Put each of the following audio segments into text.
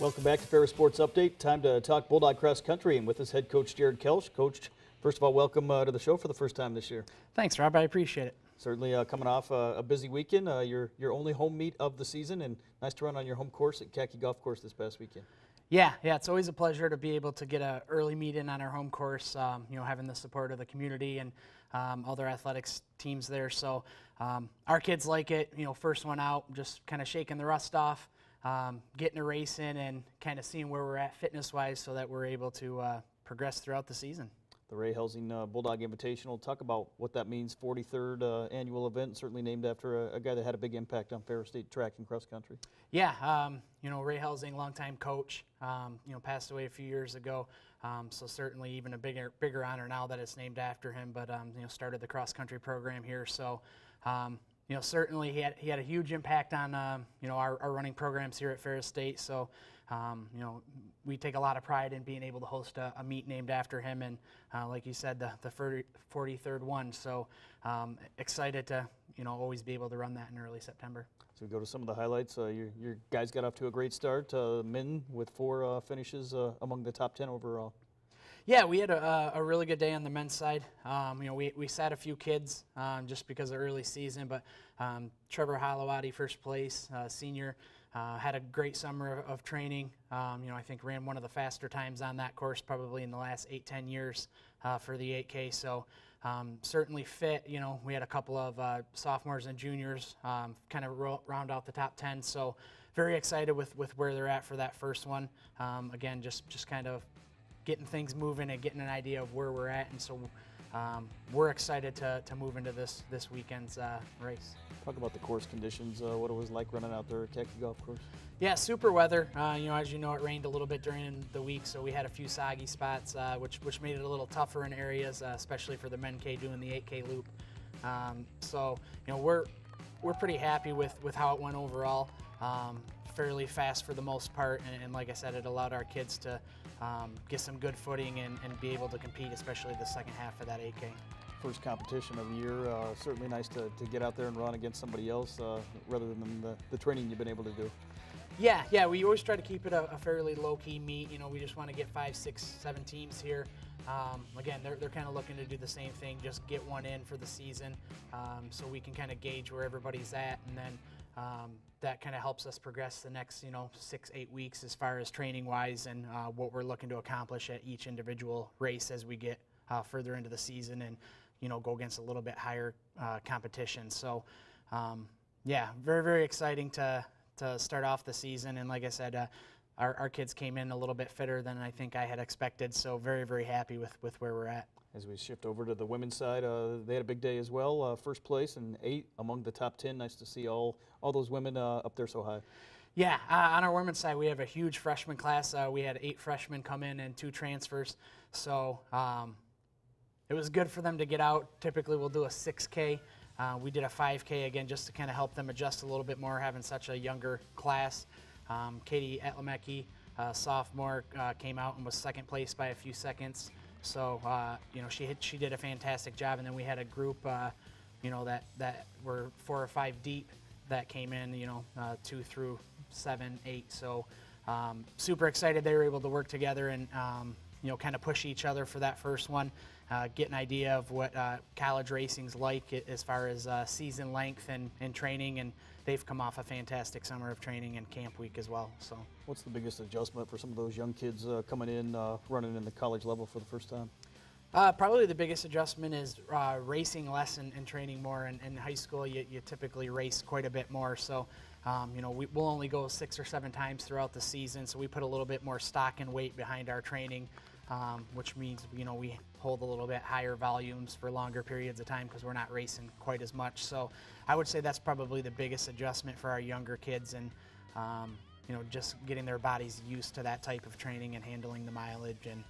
Welcome back to Ferris Sports Update. Time to talk Bulldog Cross Country, and with us head coach Jared Kelsh. Coach, first of all, welcome uh, to the show for the first time this year. Thanks, Rob. I appreciate it. Certainly uh, coming off uh, a busy weekend, uh, your your only home meet of the season, and nice to run on your home course at Katke Golf Course this past weekend. Yeah, yeah, it's always a pleasure to be able to get an early meet in on our home course. Um, you know, having the support of the community and um, other athletics teams there. So um, our kids like it. You know, first one out, just kind of shaking the rust off, um, getting a race in, and kind of seeing where we're at fitness wise, so that we're able to uh, progress throughout the season. The Ray Helsing uh, Bulldog Invitational. Talk about what that means. 43rd uh, annual event, certainly named after a, a, guy that had a big impact on Ferris State track and cross country. Yeah, um, you know Ray Helsing, longtime coach. Um, you know, passed away a few years ago. Um, so certainly even a bigger bigger honor now that it's named after him. But um, you know, started the cross country program here. So um, you know, certainly he had he had a huge impact on um, you know our, our running programs here at Ferris State. So um, you know, we take a lot of pride in being able to host a, a meet named after him, and uh, like you said, the, the 43rd one. So um, excited to you know always be able to run that in early September. So we go to some of the highlights. Uh, your, your guys got off to a great start. Uh, men with four uh, finishes uh, among the top 10 overall. Yeah, we had a, a, really good day on the men's side. Um, you know, we, we sat a few kids um, just because of early season, but um, Trevor Halawati, first place, uh, senior, uh, had a great summer of, of training. Um, you know, I think ran one of the faster times on that course probably in the last eight, ten years uh, for the 8K. So um, certainly fit. You know, we had a couple of uh, sophomores and juniors um, kind of ro- round out the top 10. So very excited with, with where they're at for that first one. Again, just just kind of getting things moving and getting an idea of where we're at. And so um, we're excited to, to move into this this weekend's uh, race. Talk about the course conditions, uh, what it was like running out there at Katke Golf Course. Yeah, super weather. Uh, you know, as you know, it rained a little bit during the week, so we had a few soggy spots, uh, which which made it a little tougher in areas, uh, especially for the men K doing the 8K loop. Um, so you know, we're we're pretty happy with with how it went overall. Um, fairly fast for the most part, and, and, like I said, it allowed our kids to um, get some good footing and, and, be able to compete, especially the second half of that 8K. First competition of the year, uh, certainly nice to, to get out there and run against somebody else uh, rather than the, the training you've been able to do. Yeah, yeah, we always try to keep it a, a fairly low-key meet. You know, we just want to get five, six, seven teams here. Um, again, they're, they're kind of looking to do the same thing, just get one in for the season um, so we can kind of gauge where everybody's at and then um, that kind of helps us progress the next, you know, six, eight weeks as far as training wise and uh, what we're looking to accomplish at each individual race as we get uh, further into the season and, you know, go against a little bit higher uh, competition. So, um, yeah, very, very exciting to, to start off the season. And like I said, uh, our, our kids came in a little bit fitter than I think I had expected. So very, very happy with, with where we're at. As we shift over to the women's side, uh, they had a big day as well. Uh, first place and eight among the top 10. Nice to see all, all those women uh, up there so high. Yeah, uh, on our women's side, we have a huge freshman class. Uh, we had eight freshmen come in and two transfers. So um, it was good for them to get out. Typically, we'll do a 6K. Uh, we did a 5K again just to kind of help them adjust a little bit more, having such a younger class. Um, Katie Atlamecki, sophomore, came out and was second place by a few seconds. So uh, you know she she did a fantastic job, and then we had a group, uh, you know that that were four or five deep that came in, you know uh, two through seven, eight. So um, super excited they were able to work together and um, you know kind of push each other for that first one, uh, get an idea of what uh, college racing's like as far as uh, season length and, and training and they've come off a fantastic summer of training and camp week as well. So, what's the biggest adjustment for some of those young kids uh, coming in, uh, running in the college level for the first time? Uh, probably the biggest adjustment is uh, racing less and, and, training more. In, in high school, you, you, typically race quite a bit more. So, um, you know, we, will only go six or seven times throughout the season. So we put a little bit more stock and weight behind our training, um, which means you know we hold a little bit higher volumes for longer periods of time because we're not racing quite as much. So I would say that's probably the biggest adjustment for our younger kids and um, you know just getting their bodies used to that type of training and handling the mileage and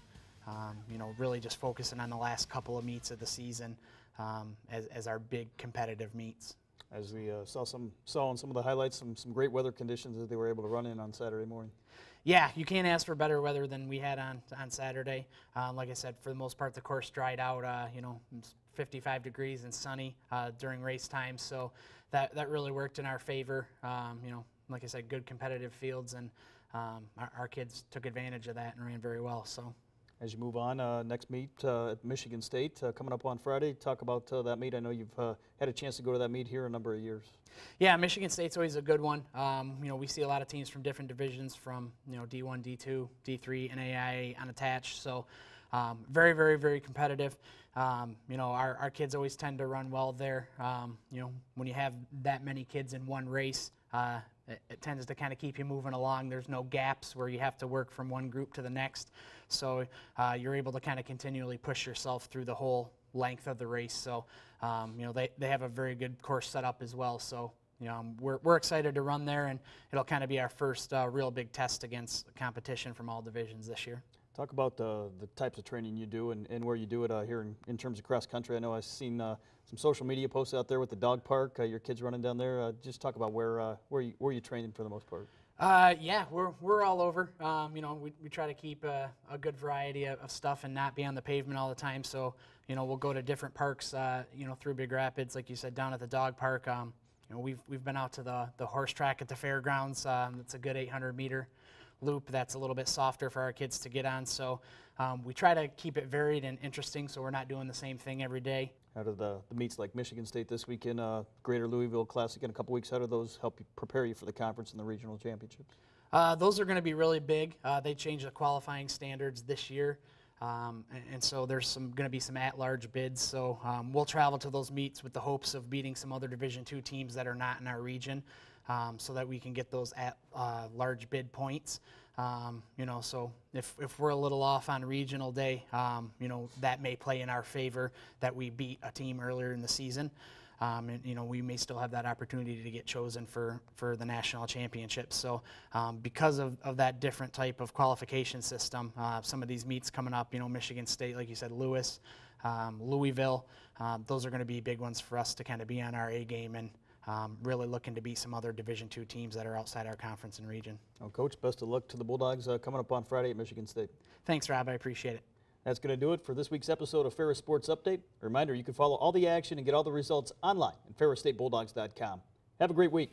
um, you know really just focusing on the last couple of meets of the season um, as, as our big competitive meets. As we uh, saw some saw in some of the highlights, some some great weather conditions that they were able to run in on Saturday morning. Yeah, you can't ask for better weather than we had on on Saturday. Uh, like I said, for the most part, the course dried out. Uh, you know, 55 degrees and sunny uh, during race time. So that, that really worked in our favor. Um, you know, like I said, good competitive fields and um, our, our kids took advantage of that and ran very well. So. As you move on, uh, next meet uh, at Michigan State uh, coming up on Friday. Talk about uh, that meet. I know you've uh, had a chance to go to that meet here a number of years. Yeah, Michigan State's always a good one. Um, you know, we see a lot of teams from different divisions, from you know D1, D2, D3, NAIA, unattached. So, um, very, very, very competitive. Um, you know, our, our kids always tend to run well there. Um, you know, when you have that many kids in one race, uh, it, it tends to kind of keep you moving along. There's no gaps where you have to work from one group to the next. So uh, you're able to kind of continually push yourself through the whole length of the race. So, um, you know, they, they have a very good course set up as well. So, you know, um, we're, we're excited to run there, and it'll kind of be our first uh, real big test against competition from all divisions this year. Talk about the, the types of training you do and, and where you do it uh, here in, in terms of cross country. I know I've seen uh, some social media posts out there with the dog park, uh, your kids running down there. Uh, just talk about where, uh, where, you, where you training for the most part. Uh, yeah, we're, we're all over. Um, you know, we, we try to keep a, a good variety of, of stuff and not be on the pavement all the time. So, you know, we'll go to different parks, uh, you know, through Big Rapids, like you said, down at the dog park. Um, you know, we've, we've been out to the, the horse track at the fairgrounds. Um, it's a good 800 meter loop that's a little bit softer for our kids to get on. So um, we try to keep it varied and interesting so we're not doing the same thing every day. How do the, the meets like Michigan State this weekend, uh, Greater Louisville Classic in a couple weeks, how do those help you prepare you for the conference and the regional championships? Uh, those are going to be really big. Uh, they changed the qualifying standards this year. Um, and, and so there's some going to be some at-large bids. So um, we'll travel to those meets with the hopes of beating some other Division two teams that are not in our region, um, so that we can get those at-large bid points. Um, you know, so if, if we're a little off on regional day, um, you know, that may play in our favor that we beat a team earlier in the season. Um, and you know we may still have that opportunity to get chosen for for the national championships. So um, because of, of that different type of qualification system, uh, some of these meets coming up, you know Michigan State, like you said, Lewis, um, Louisville, um, those are going to be big ones for us to kind of be on our A game and um, really looking to beat some other Division two teams that are outside our conference and region. Well, Coach, best of luck to the Bulldogs uh, coming up on Friday at Michigan State. Thanks, Rob. I appreciate it. That's going to do it for this week's episode of Ferris Sports Update. A reminder, you can follow all the action and get all the results online at ferrisstatebulldogs.com. Have a great week.